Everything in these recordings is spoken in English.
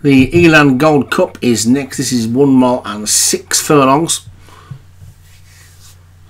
The Elan Gold Cup is next. This is one mile and six furlongs.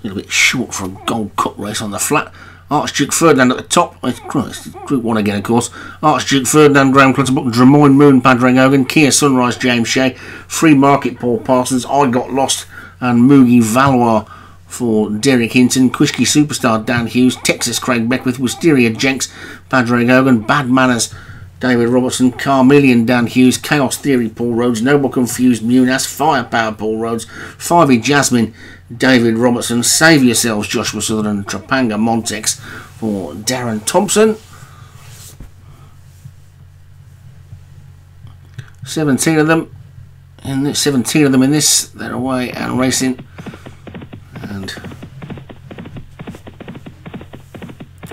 A little bit short for a Gold Cup race on the flat. Archduke Ferdinand at the top. Oh, it's Group 1 again, of course. Archduke Ferdinand, Graham Clutterbuck, Drummoyne Moon, Padraig Hogan, Kia Sunrise, James Shea, Free Market, Paul Parsons, I Got Lost, and Moogie Valois for Derek Hinton, Quishki Superstar, Dan Hughes, Texas Craig Beckwith, Wisteria Jenks, Padraig Hogan, Bad Manners, David Robertson, Carmelian, Dan Hughes, Chaos Theory, Paul Rhodes, Noble Confused, Munas, Firepower, Paul Rhodes, Fivey Jasmine, David Robertson, Save Yourselves, Joshua Sutherland, Trapanga Montex for Darren Thompson. 17 of them in this, 17 of them in this, they're away and racing. And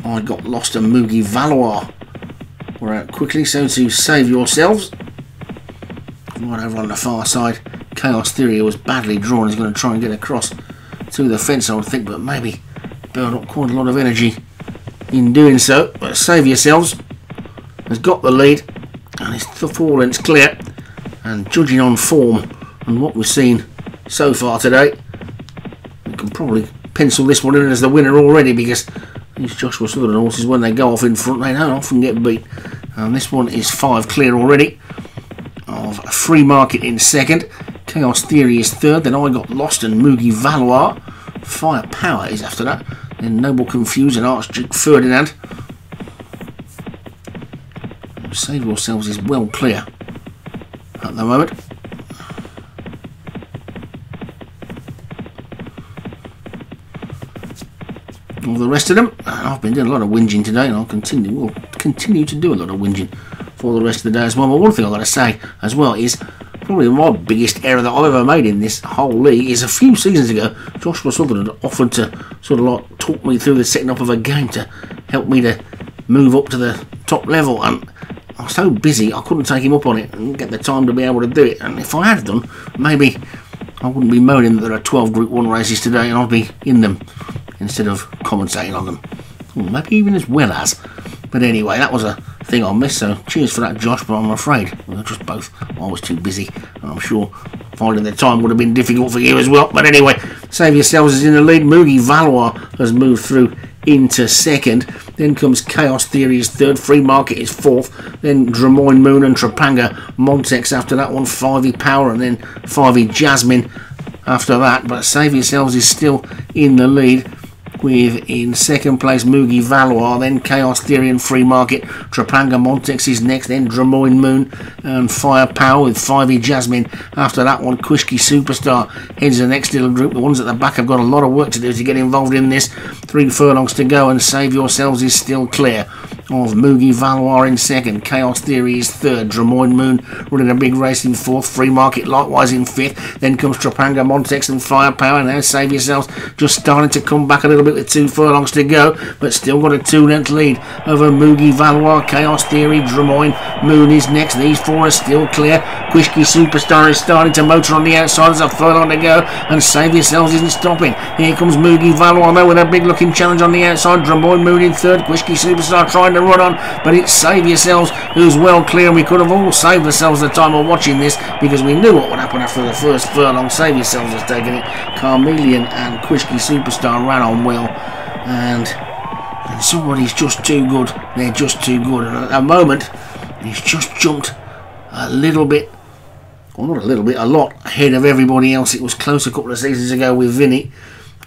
I got lost a Moogie Valois out quickly, so to save yourselves. Right over on the far side, Chaos Theory was badly drawn. He's going to try and get across to the fence, I would think, but maybe burn up quite a lot of energy in doing so. But save yourselves. Has got the lead, and it's the four lengths clear. And judging on form and what we've seen so far today, we can probably pencil this one in as the winner already because these Joshua Sutherland horses, when they go off in front, they don't often get beat. And this one is five clear already of a Free Market in second. Chaos Theory is third. Then I got lost and Moogie Valois. Firepower is after that. Then Noble Confuse and Archduke Ferdinand. Save yourselves is well clear at the moment. All the rest of them. I've been doing a lot of whinging today, and I'll continue. Will continue to do a lot of whinging for the rest of the day as well. But one thing I've got to say as well is probably my biggest error that I've ever made in this whole league is a few seasons ago, Joshua Sutherland offered to sort of like talk me through the setting up of a game to help me to move up to the top level, and I was so busy I couldn't take him up on it and get the time to be able to do it. And if I had done, maybe I wouldn't be moaning that there are 12 Group 1 races today and I'd be in them instead of commentating on them. Or maybe even as well as. But anyway, that was a thing I missed, so cheers for that, Josh, but I'm afraid we are just both I was too busy, and I'm sure finding the time would have been difficult for you as well. But anyway, save yourselves as in the lead. Moogie Valois has moved through into second. Then comes Chaos Theory is third. Free Market is fourth. Then Drummoyne Moon and Trapanga Montex after that one. Fivey Power and then Fivey Jasmine after that. But Save Yourselves is still in the lead with in second place Moogie Valois, then Chaos Theory and Free Market. Trapanga Montex is next, then Drummoyne Moon and Firepower with Fivey Jasmine. After that one, Quishki Superstar heads the next little group. The ones at the back have got a lot of work to do to get involved in this. Three furlongs to go, and Save Yourselves is still clear of Moogie Valois in second. Chaos Theory is third. Drummoyne Moon running a big race in fourth. Free Market likewise in fifth. Then comes Trapanga Montex and Firepower. Now Save Yourselves just starting to come back a little bit with two furlongs to go, but still got a two length lead over Moogie Valois, Chaos Theory, Drummoyne, Moon is next. These four are still clear. Quishki Superstar is starting to motor on the outside. There's a furlong to go, and Save Yourselves isn't stopping. Here comes Moogie Valois though with a big looking challenge on the outside. Drummoyne Moon in third. Quishki Superstar trying run on, but it's Save Yourselves who's well clear. We could have all saved ourselves the time of watching this because we knew what would happen after the first furlong. Save Yourselves has taken it. Carmelian and Quishki Superstar ran on well and, and somebody's just too good. They're just too good. And at the moment, he's just jumped a little bit, well, not a little bit, a lot ahead of everybody else. It was close a couple of seasons ago with Vinnie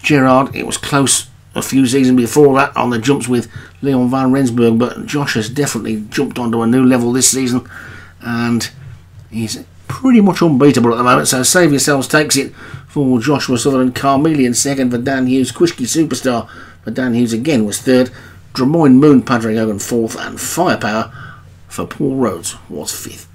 Gerard. It was close a few seasons before that on the jumps with Leon van Rensburg, but Josh has definitely jumped onto a new level this season, and he's pretty much unbeatable at the moment. So Save Yourselves takes it for Joshua Sutherland, Carmelian second for Dan Hughes, Quishki Superstar for Dan Hughes again was third, Drummoyne Moon, Padraig Hogan fourth, and Firepower for Paul Rhodes was fifth.